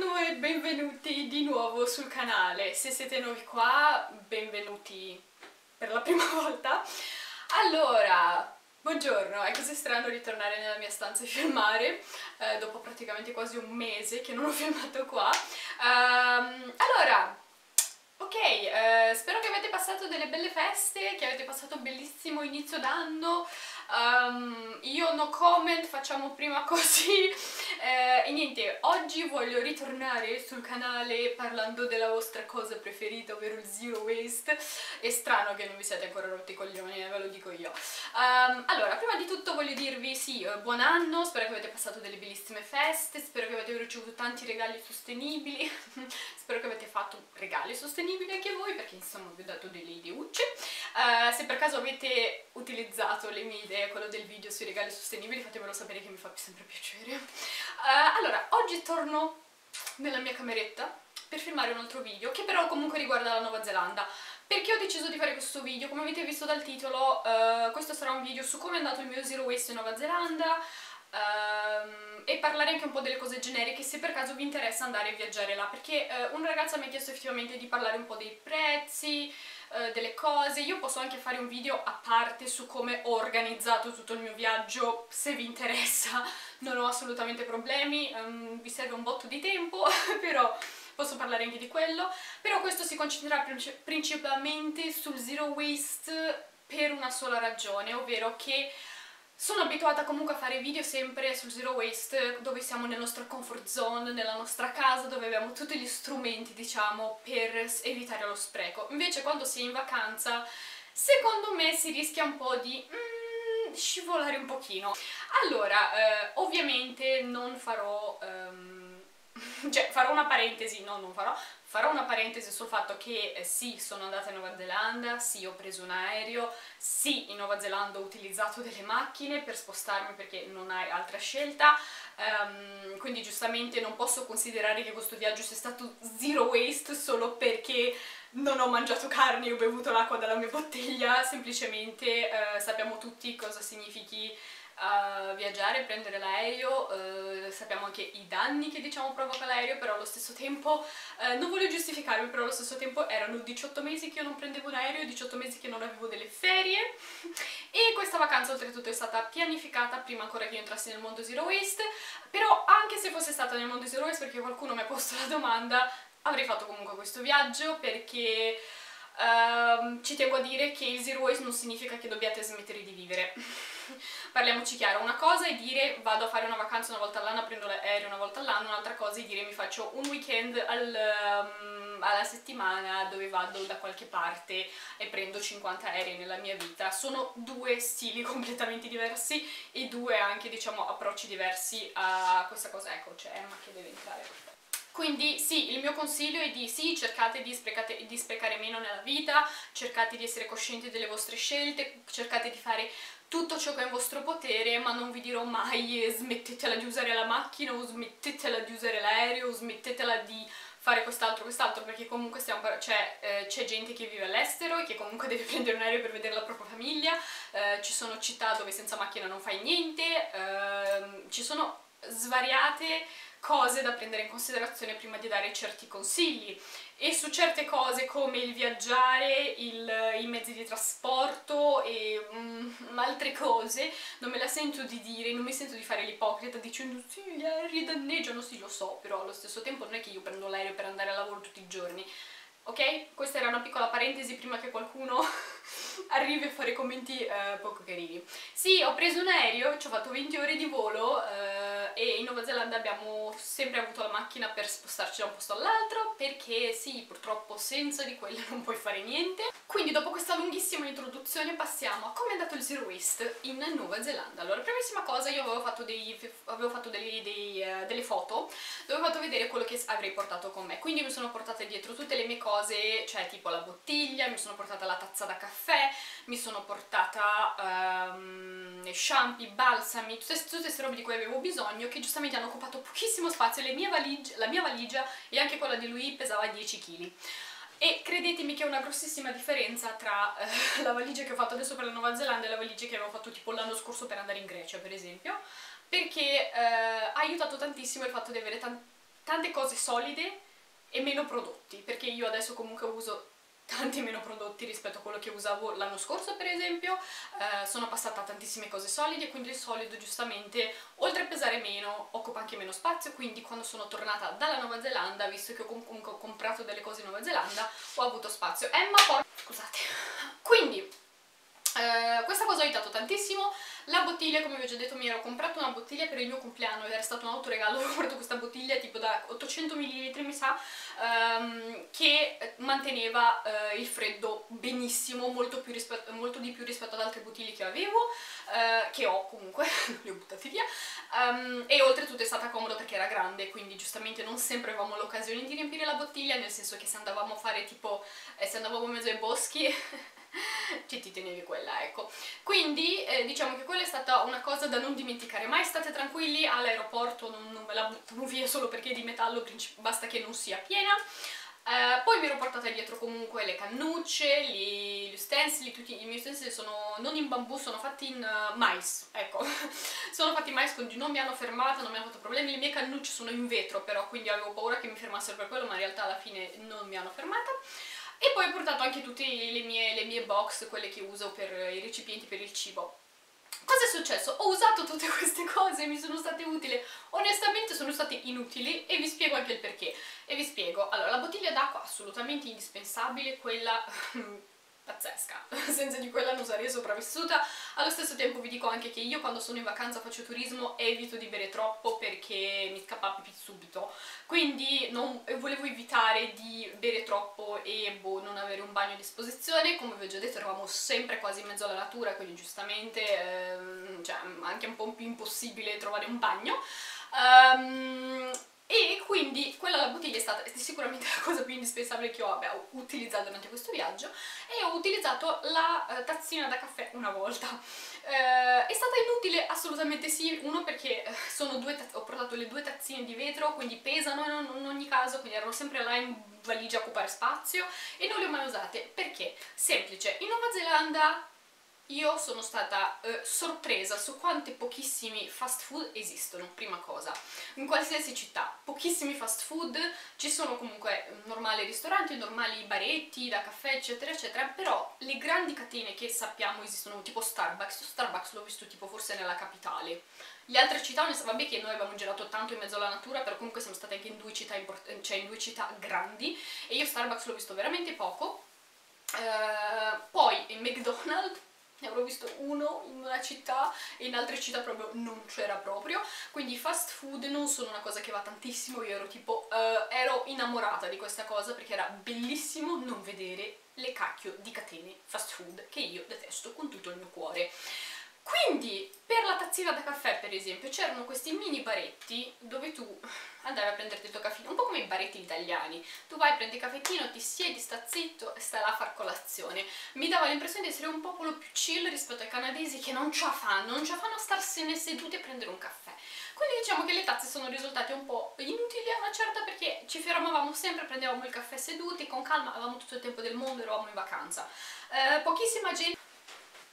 Buongiorno e benvenuti di nuovo sul canale. Se siete nuovi qua, benvenuti per la prima volta. Allora, buongiorno, è così strano ritornare nella mia stanza e filmare eh, dopo praticamente quasi un mese che non ho filmato qua. Um, allora, ok, eh, spero che avete passato delle belle feste, che avete passato un bellissimo inizio d'anno. Um, io no comment, facciamo prima così eh, e niente, oggi voglio ritornare sul canale parlando della vostra cosa preferita, ovvero il zero waste. È strano che non vi siete ancora rotti i coglioni, eh, ve lo dico io. Um, allora, prima di tutto voglio dirvi sì, eh, buon anno, spero che avete passato delle bellissime feste, spero che avete ricevuto tanti regali sostenibili, spero che avete fatto regali sostenibili anche voi, perché insomma vi ho dato delle ideucce. Uh, se per caso avete utilizzato le mie idee, quello del video sui regali sostenibili, fatemelo sapere che mi fa sempre piacere. Uh, allora, oggi torno nella mia cameretta per filmare un altro video, che però comunque riguarda la Nuova Zelanda. Perché ho deciso di fare questo video? Come avete visto dal titolo, uh, questo sarà un video su come è andato il mio Zero Waste in Nuova Zelanda, Um, e parlare anche un po' delle cose generiche se per caso vi interessa andare a viaggiare là perché uh, una ragazza mi ha chiesto effettivamente di parlare un po' dei prezzi, uh, delle cose, io posso anche fare un video a parte su come ho organizzato tutto il mio viaggio se vi interessa, non ho assolutamente problemi, um, vi serve un botto di tempo però posso parlare anche di quello, però questo si concentrerà principalmente sul zero waste per una sola ragione, ovvero che sono abituata comunque a fare video sempre sul zero waste, dove siamo nella nostra comfort zone, nella nostra casa, dove abbiamo tutti gli strumenti, diciamo, per evitare lo spreco. Invece quando si è in vacanza, secondo me si rischia un po' di... Mm, scivolare un pochino. Allora, eh, ovviamente non farò... Um, cioè farò una parentesi, no non farò, farò una parentesi sul fatto che eh, sì sono andata in Nuova Zelanda, sì ho preso un aereo, sì in Nuova Zelanda ho utilizzato delle macchine per spostarmi perché non hai altra scelta, um, quindi giustamente non posso considerare che questo viaggio sia stato zero waste solo perché non ho mangiato carne e ho bevuto l'acqua dalla mia bottiglia, semplicemente uh, sappiamo tutti cosa significhi a viaggiare, prendere l'aereo, eh, sappiamo anche i danni che diciamo provoca l'aereo, però allo stesso tempo, eh, non voglio giustificarmi, però allo stesso tempo erano 18 mesi che io non prendevo un aereo, 18 mesi che non avevo delle ferie. E questa vacanza oltretutto è stata pianificata prima ancora che io entrassi nel mondo Zero Waste, però anche se fosse stata nel mondo Zero Waste perché qualcuno mi ha posto la domanda, avrei fatto comunque questo viaggio perché Uh, ci tengo a dire che il zero waste non significa che dobbiate smettere di vivere. Parliamoci chiaro, una cosa è dire vado a fare una vacanza una volta all'anno, prendo l'aereo una volta all'anno, un'altra cosa è dire mi faccio un weekend al, um, alla settimana dove vado da qualche parte e prendo 50 aerei nella mia vita. Sono due stili completamente diversi e due anche diciamo approcci diversi a questa cosa. Ecco, c'è Emma che deve entrare. Quindi sì, il mio consiglio è di sì, cercate di, di sprecare meno nella vita, cercate di essere coscienti delle vostre scelte, cercate di fare tutto ciò che è in vostro potere, ma non vi dirò mai eh, smettetela di usare la macchina o smettetela di usare l'aereo o smettetela di fare quest'altro, quest'altro, perché comunque c'è cioè, eh, gente che vive all'estero e che comunque deve prendere un aereo per vedere la propria famiglia, eh, ci sono città dove senza macchina non fai niente, eh, ci sono svariate cose da prendere in considerazione prima di dare certi consigli. E su certe cose come il viaggiare, il, i mezzi di trasporto e um, altre cose non me la sento di dire, non mi sento di fare l'ipocrita dicendo sì gli aerei danneggiano, sì lo so, però allo stesso tempo non è che io prendo l'aereo per andare a lavoro tutti i giorni. Ok? Questa era una piccola parentesi prima che qualcuno arrivi a fare commenti eh, poco carini. Sì, ho preso un aereo, ci ho fatto 20 ore di volo eh, e in Nuova Zelanda abbiamo sempre avuto la macchina per spostarci da un posto all'altro perché sì, purtroppo senza di quella non puoi fare niente. Quindi dopo questa lunghissima introduzione passiamo a come è andato il Zero Waste in Nuova Zelanda. Allora, primissima cosa, io avevo fatto, dei, avevo fatto dei, dei, uh, delle foto dove ho fatto vedere quello che avrei portato con me, quindi mi sono portata dietro tutte le mie cose, cioè tipo la bottiglia, mi sono portata la tazza da caffè, mi sono portata um, shampoo, balsami, tutte, queste robe di cui avevo bisogno che giustamente hanno occupato pochissimo spazio, mie valigie, la mia valigia e anche quella di lui pesava 10 kg e credetemi che è una grossissima differenza tra eh, la valigia che ho fatto adesso per la Nuova Zelanda e la valigia che avevo fatto tipo l'anno scorso per andare in Grecia per esempio perché eh, ha aiutato tantissimo il fatto di avere tante cose solide e meno prodotti, perché io adesso comunque uso tanti meno prodotti rispetto a quello che usavo l'anno scorso per esempio. Eh, sono passata a tantissime cose solide quindi il solido giustamente oltre a pesare meno occupa anche meno spazio. Quindi quando sono tornata dalla Nuova Zelanda visto che ho comunque comprato delle cose in Nuova Zelanda ho avuto spazio. Emma porta scusate. Quindi eh, questa cosa ha aiutato tantissimo. La bottiglia, come vi ho già detto, mi ero comprato una bottiglia per il mio compleanno ed era stato un autoregalo, ho comprato questa bottiglia tipo da 800 ml mi sa, um, che manteneva uh, il freddo benissimo, molto, rispetto, molto, di più rispetto ad altre bottiglie che avevo, uh, che ho comunque, le ho buttate via, um, e oltretutto è stata comoda perché era grande, quindi giustamente non sempre avevamo l'occasione di riempire la bottiglia, nel senso che se andavamo a fare tipo, eh, se andavamo in mezzo ai boschi ci ti tenevi quella, ecco. Quindi eh, diciamo che quella è stata una cosa da non dimenticare mai, state tranquilli, all'aeroporto non, non, ve la buttano via solo perché è di metallo, basta che non sia piena. Uh, poi mi ero portata dietro comunque le cannucce, gli, gli ustensili, tutti i miei ustensili sono non in bambù, sono fatti in uh, mais, ecco, sono fatti in mais, quindi non mi hanno fermata, non mi hanno fatto problemi, le mie cannucce sono in vetro però, quindi avevo paura che mi fermassero per quello, ma in realtà alla fine non mi hanno fermata. E poi ho portato anche tutte le mie, le mie box, quelle che uso per i recipienti per il cibo. Cosa è successo? Ho usato tutte queste cose, mi sono state utili, onestamente sono state inutili e vi spiego anche il perché. E vi spiego, allora la bottiglia d'acqua assolutamente indispensabile, quella pazzesca, senza di quella non sarei sopravvissuta. Allo stesso tempo vi dico anche che io quando sono in vacanza faccio turismo evito di bere troppo perché mi scappa pipì subito, quindi non, volevo evitare di bere troppo e boh, non avere un bagno a disposizione, come vi ho già detto eravamo sempre quasi in mezzo alla natura, quindi giustamente ehm, cioè, anche un po' più impossibile trovare un bagno. Um, e quindi quella la bottiglia è stata sicuramente la cosa più indispensabile che ho vabbè, utilizzato durante questo viaggio e ho utilizzato la uh, tazzina da caffè una volta. Uh, è stata inutile assolutamente sì uno perché eh, due ho portato le due tazzine di vetro quindi pesano in ogni caso quindi erano sempre là in valigia a occupare spazio e non le ho mai usate. Perché? semplice. In Nuova Zelanda io sono stata eh, sorpresa su quanti pochissimi fast food esistono, prima cosa. In qualsiasi città, pochissimi fast food, ci sono comunque normali ristoranti, normali baretti da caffè, eccetera, eccetera, però le grandi catene che sappiamo esistono, tipo Starbucks, Starbucks l'ho visto tipo forse nella capitale. Le altre città, vabbè che noi abbiamo girato tanto in mezzo alla natura, però comunque siamo state anche in due città, cioè in due città grandi, e io Starbucks l'ho visto veramente poco. Uh, poi in McDonald's ne avrò visto uno in una città e in altre città proprio non c'era proprio. Quindi fast food non sono una cosa che va tantissimo. Io ero tipo uh, ero innamorata di questa cosa perché era bellissimo non vedere le cacchio di catene fast food che io detesto con tutto il mio cuore quindi per la tazzina da caffè per esempio c'erano questi mini baretti dove tu andavi a prenderti il tuo caffettino, un po' come i baretti italiani. Tu vai, prendi il caffettino, ti siedi, sta zitto e stai là a far colazione. Mi dava l'impressione di essere un popolo più chill rispetto ai canadesi che non ce la fanno non ce la fanno a starsene seduti a prendere un caffè. Quindi diciamo che le tazze sono risultate un po' inutili a una certa perché ci fermavamo sempre, prendevamo il caffè seduti, con calma, avevamo tutto il tempo del mondo, eravamo in vacanza. Eh, pochissima gente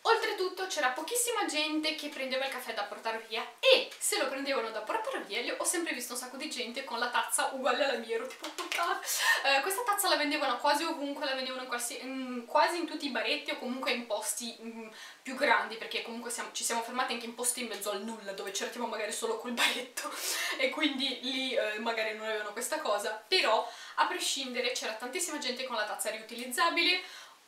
Oltretutto c'era pochissima gente che prendeva il caffè da portare via e se lo prendevano da portare via ho sempre visto un sacco di gente con la tazza uguale alla mia, ero tipo oh eh, questa tazza la vendevano quasi ovunque, la vendevano in quasi, in, quasi in tutti i baretti o comunque in posti mh, mm, più grandi perché comunque siamo, ci siamo fermati anche in posti in mezzo al nulla dove c'eravamo magari solo col baretto. E quindi lì eh, magari non avevano questa cosa. Però a prescindere c'era tantissima gente con la tazza riutilizzabile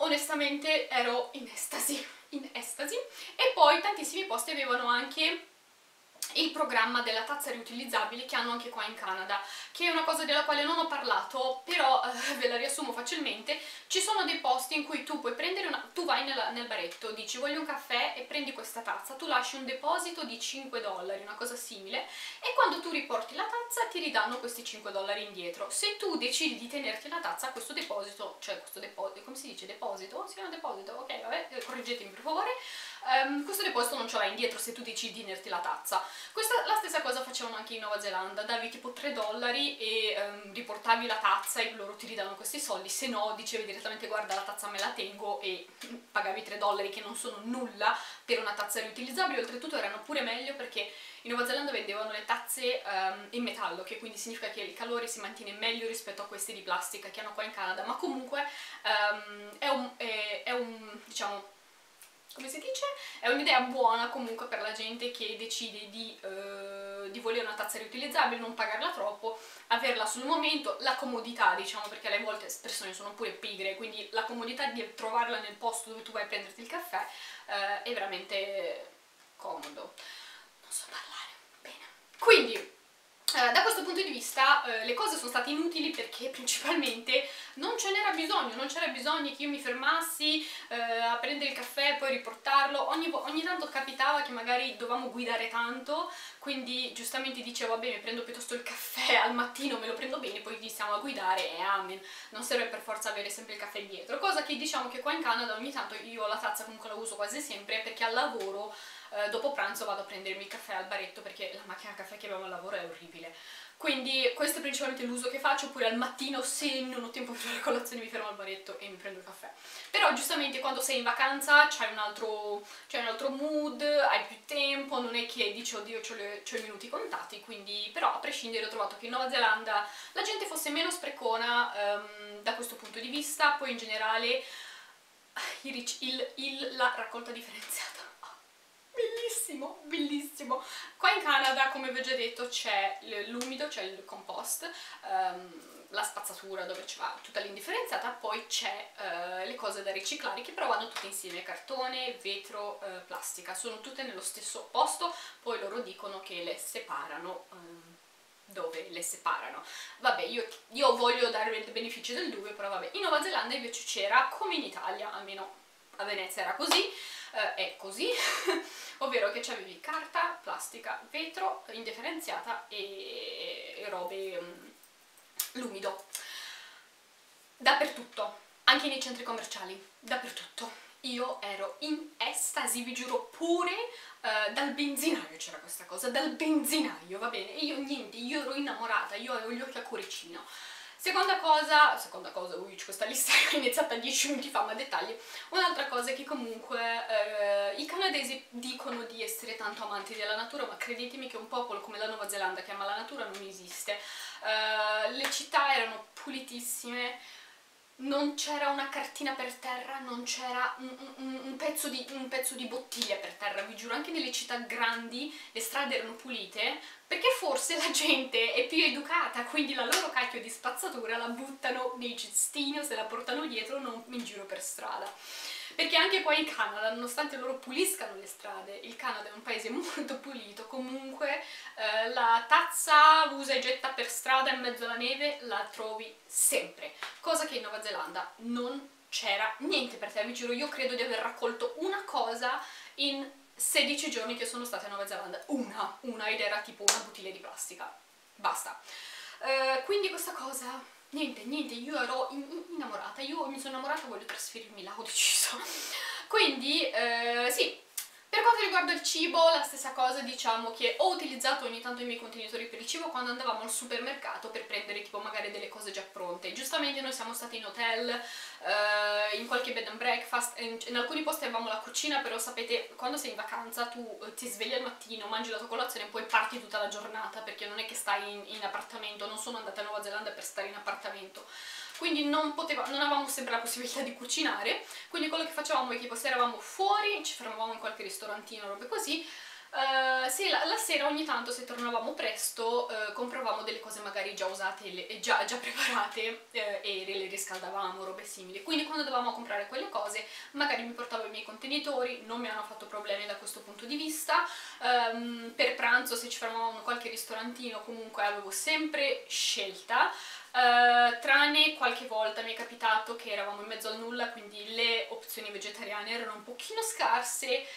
onestamente ero in estasi in estasi. E poi tantissimi posti avevano anche il programma della tazza riutilizzabile che hanno anche qua in Canada, che è una cosa della quale non ho parlato, però eh, ve la riassumo facilmente. Ci sono dei posti in cui tu puoi prendere una... tu vai nella, nel baretto, dici voglio un caffè e prendi questa tazza, tu lasci un deposito di 5 dollari, una cosa simile, e quando tu riporti la tazza ti ridanno questi 5 dollari indietro. Se tu decidi di tenerti la tazza, questo deposito, cioè questo deposito, come si dice, deposito? Si chiama deposito? Ok, vabbè, correggetemi per favore Um, questo deposito non ce l'hai indietro se tu decidi di tenerti la tazza. Questa, la stessa cosa facevano anche in Nuova Zelanda, davi tipo 3 dollari e um, riportavi la tazza e loro ti ridavano questi soldi, se no dicevi direttamente guarda la tazza me la tengo e pagavi 3 dollari che non sono nulla per una tazza riutilizzabile, oltretutto erano pure meglio perché in Nuova Zelanda vendevano le tazze um, in metallo, che quindi significa che il calore si mantiene meglio rispetto a queste di plastica che hanno qua in Canada, ma comunque um, è un, è, è un diciamo, come si dice? È un'idea buona comunque per la gente che decide di, uh, di, volere una tazza riutilizzabile, non pagarla troppo, averla sul momento, la comodità diciamo, perché alle volte le persone sono pure pigre, quindi la comodità di trovarla nel posto dove tu vai a prenderti il caffè uh, è veramente comodo. Non so parlare, bene. Quindi, Da questo punto di vista uh, le cose sono state inutili perché principalmente non ce n'era bisogno, non c'era bisogno che io mi fermassi uh, a prendere il caffè e poi riportarlo, ogni, ogni, tanto capitava che magari dovevamo guidare tanto, quindi giustamente dicevo vabbè mi prendo piuttosto il caffè al mattino, me lo prendo bene, poi iniziamo a guidare e amen, non serve per forza avere sempre il caffè dietro, cosa che diciamo che qua in Canada ogni tanto io la tazza comunque la uso quasi sempre perché al lavoro eh, dopo pranzo vado a prendermi il caffè al baretto perché la macchina caffè che abbiamo al lavoro è orribile. Quindi questo è principalmente l'uso che faccio, oppure al mattino se non ho tempo per fare colazione mi fermo al baretto e mi prendo il caffè. Però giustamente quando sei in vacanza c'hai un, un altro mood, hai più tempo, non è che dici oddio ho i minuti contati, quindi però a prescindere ho trovato che in Nuova Zelanda la gente fosse meno sprecona um, da questo punto di vista, poi in generale il, il, il, la raccolta differenziata bellissimo, bellissimo. Qua in Canada, come vi ho già detto, c'è l'umido, c'è il compost, um, la spazzatura dove c'è tutta l'indifferenziata, poi c'è uh, le cose da riciclare che però vanno tutte insieme, cartone, vetro, uh, plastica, sono tutte nello stesso posto, poi loro dicono che le separano um, dove le separano. Vabbè, io, io voglio dare il beneficio del dubbio, però vabbè. In Nuova Zelanda invece c'era, come in Italia, almeno a Venezia era così, eh, è così, ovvero che c'avevi carta, plastica, vetro, indifferenziata e, e robe um, l'umido. Dappertutto, anche nei centri commerciali, dappertutto. Io ero in estasi, vi giuro, pure uh, dal benzinaio c'era questa cosa, dal benzinaio, va bene? io niente, io ero innamorata, io avevo gli occhi a cuoricino. Seconda cosa, seconda cosa, ui, questa lista è iniziata 10 minuti fa, ma dettagli. Un'altra cosa è che comunque eh, i canadesi dicono di essere tanto amanti della natura, ma credetemi che un popolo come la Nuova Zelanda che ama la natura non esiste. Eh, le città erano pulitissime, non c'era una cartina per terra, non c'era un, un, un, pezzo un, pezzo di, bottiglia per terra, vi giuro, anche nelle città grandi le strade erano pulite, perché forse la gente è più educata, quindi la loro cacchio di spazzatura la buttano nei cestini o se la portano dietro, non in giro per strada. Perché anche qua in Canada, nonostante loro puliscano le strade, il Canada è un paese molto pulito, comunque eh, la tazza usa e getta per strada in mezzo alla neve la trovi sempre, cosa che in Nuova Zelanda non c'era niente per te, vi giuro, io credo di aver raccolto una cosa in 16 giorni che sono stata in Nuova Zelanda, una, una ed era tipo una bottiglia di plastica, basta. Uh, quindi questa cosa niente, niente, io ero innamorata, io mi sono innamorata e voglio trasferirmi là, ho deciso. Quindi, eh, sì, per quanto riguarda il cibo, la stessa cosa, diciamo che ho utilizzato ogni tanto i miei contenitori per il cibo quando andavamo al supermercato per prendere tipo magari delle cose già pronte. Giustamente noi siamo stati in hotel, eh, in qualche bed and breakfast, in, in, alcuni posti avevamo la cucina, però sapete, quando sei in vacanza tu eh, ti svegli al mattino, mangi la tua colazione e poi parti tutta la giornata, perché non è che stai in, in appartamento, non sono andata in Nuova Zelanda per stare in appartamento quindi non, poteva, non avevamo sempre la possibilità di cucinare, quindi quello che facevamo è che se eravamo fuori, ci fermavamo in qualche ristorantino, robe così, Uh, sì, la, la, sera ogni tanto se tornavamo presto uh, compravamo delle cose magari già usate e già, già, preparate uh, e le riscaldavamo, robe simili. Quindi quando dovevamo comprare quelle cose magari mi portavo i miei contenitori, non mi hanno fatto problemi da questo punto di vista. Um, per pranzo se ci fermavamo in qualche ristorantino comunque avevo sempre scelta. Uh, tranne qualche volta mi è capitato che eravamo in mezzo al nulla, quindi le opzioni vegetariane erano un pochino scarse,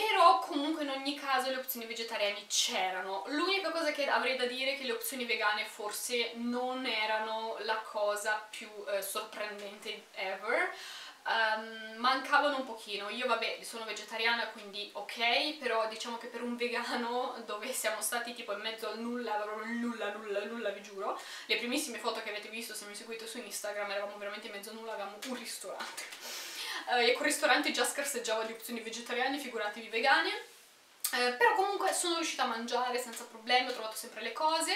però comunque in ogni caso le opzioni vegetariane c'erano. L'unica cosa che avrei da dire è che le opzioni vegane forse non erano la cosa più uh, sorprendente ever, um, mancavano un pochino. Io vabbè sono vegetariana quindi ok, però diciamo che per un vegano dove siamo stati tipo in mezzo al nulla, nulla, nulla, nulla vi giuro, le primissime foto che avete visto se mi seguite su Instagram eravamo veramente in mezzo al nulla, avevamo un ristorante. Uh, e con ristoranti già scarseggiavo di opzioni vegetariane, figuratevi vegane. Uh, però comunque sono riuscita a mangiare senza problemi, ho trovato sempre le cose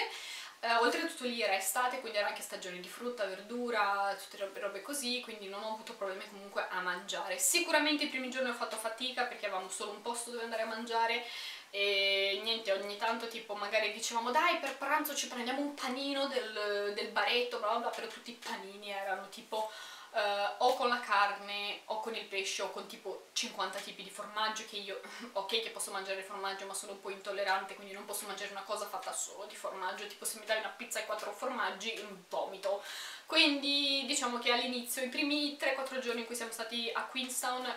eh, oltretutto lì era estate, quindi era anche stagione di frutta, verdura, tutte robe, robe così, quindi non ho avuto problemi comunque a mangiare. Sicuramente i primi giorni ho fatto fatica perché avevamo solo un posto dove andare a mangiare e niente, ogni tanto tipo magari dicevamo dai per pranzo ci prendiamo un panino del, del baretto, bla bla, però tutti i panini erano tipo uh, o con la carne o con il pesce o con tipo 50 tipi di formaggio che io, ok che posso mangiare il formaggio ma sono un po' intollerante quindi non posso mangiare una cosa fatta solo di formaggio, tipo se mi dai una pizza e quattro formaggi vomito. Quindi diciamo che all'inizio, i primi 3-4 giorni in cui siamo stati a Queenstown è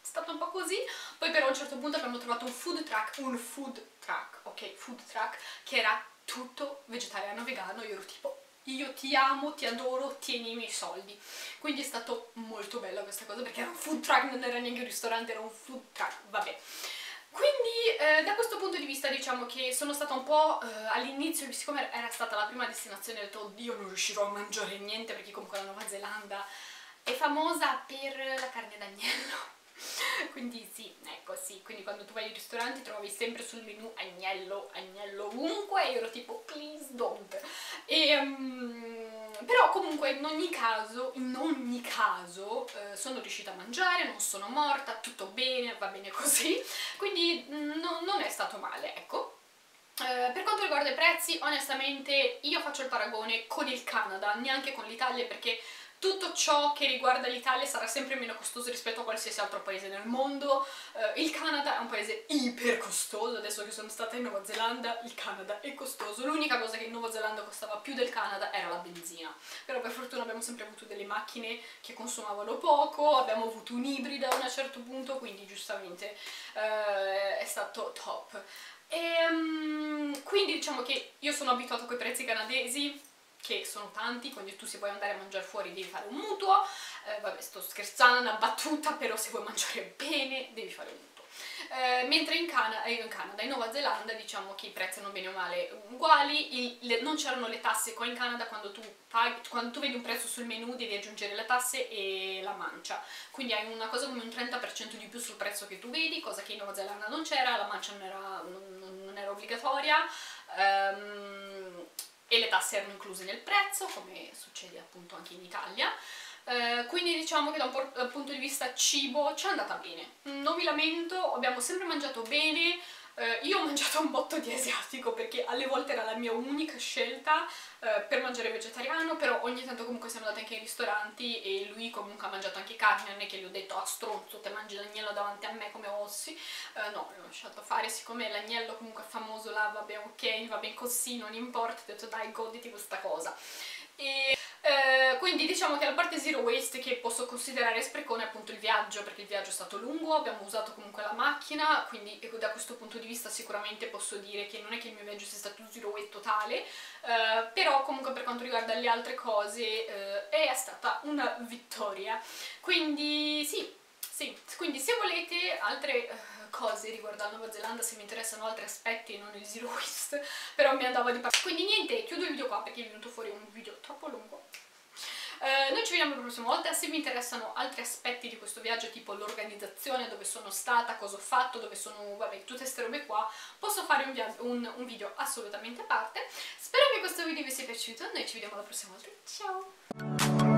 stato un po' così, poi però a un certo punto abbiamo trovato un food truck, un food truck, ok, food truck, che era tutto vegetariano, vegano, io ero tipo io ti amo, ti adoro, tieni i miei soldi. Quindi è stato molto bello questa cosa perché era un food truck, non era neanche un ristorante, era un food truck, vabbè. Quindi eh, da questo punto di vista diciamo che sono stata un po' eh, all'inizio, siccome era stata la prima destinazione, ho detto oddio non riuscirò a mangiare niente perché comunque la Nuova Zelanda è famosa per la carne d'agnello quindi sì, ecco sì, quindi quando tu vai ai ristoranti trovi sempre sul menu agnello, agnello ovunque e io ero tipo please don't. E, um, però comunque in ogni caso, in ogni caso eh, sono riuscita a mangiare, non sono morta, tutto bene, va bene così. Quindi mm, no, non è stato male, ecco. Uh, per quanto riguarda i prezzi, onestamente io faccio il paragone con il Canada, neanche con l'Italia perché tutto ciò che riguarda l'Italia sarà sempre meno costoso rispetto a qualsiasi altro paese nel mondo. Uh, il Canada è un paese iper costoso, adesso che sono stata in Nuova Zelanda, il Canada è costoso. L'unica cosa che in Nuova Zelanda costava più del Canada era la benzina. Però per fortuna abbiamo sempre avuto delle macchine che consumavano poco, abbiamo avuto un ibrida a un certo punto, quindi giustamente uh, è stato top. E, um, quindi diciamo che io sono abituata a quei prezzi canadesi, che sono tanti, quindi tu se vuoi andare a mangiare fuori devi fare un mutuo, eh, vabbè sto scherzando, una battuta, però se vuoi mangiare bene devi fare un mutuo. Eh, mentre in, Cana eh, in, Canada in Nuova Zelanda diciamo che i prezzi erano bene o male uguali, il, le, non c'erano le tasse qua in Canada quando tu, paghi, quando tu vedi un prezzo sul menu devi aggiungere le tasse e la mancia, quindi hai una cosa come un 30% di più sul prezzo che tu vedi, cosa che in Nuova Zelanda non c'era, la mancia non era, non, non era obbligatoria. Um, e le tasse erano incluse nel prezzo, come succede appunto anche in Italia. Eh, quindi diciamo che da un, dal punto di vista cibo ci è andata bene. Non mi lamento, abbiamo sempre mangiato bene, eh, io ho mangiato un botto di asiatico perché alle volte era la mia unica scelta eh, per mangiare vegetariano, però ogni tanto comunque siamo andati anche ai ristoranti e lui comunque ha mangiato anche carne, non è che gli ho detto ah stronzo te mangi l'agnello davanti a me come ossi, eh, no, l'ho lasciato fare, siccome l'agnello comunque è famoso là, vabbè ok, va bene così, non importa, ho detto dai goditi questa cosa. E eh, quindi diciamo che la parte zero waste che posso considerare sprecone è appunto il viaggio, perché il viaggio è stato lungo, abbiamo usato comunque la macchina, quindi da questo punto di vista sicuramente posso dire che non è che il mio viaggio sia stato zero waste totale, eh, però comunque per quanto riguarda le altre cose eh, è stata una vittoria. Quindi sì, sì, quindi se volete altre uh, cose riguardo alla Nuova Zelanda, se mi interessano altri aspetti e non il zero waste, però mi andava di parlare. Quindi niente, chiudo il video qua perché è venuto fuori un video troppo lungo. Uh, noi ci vediamo la prossima volta, se vi interessano altri aspetti di questo viaggio tipo l'organizzazione, dove sono stata, cosa ho fatto, dove sono, vabbè, tutte queste robe qua, posso fare un, un, un video assolutamente a parte. Spero che questo video vi sia piaciuto, noi ci vediamo la prossima volta, ciao!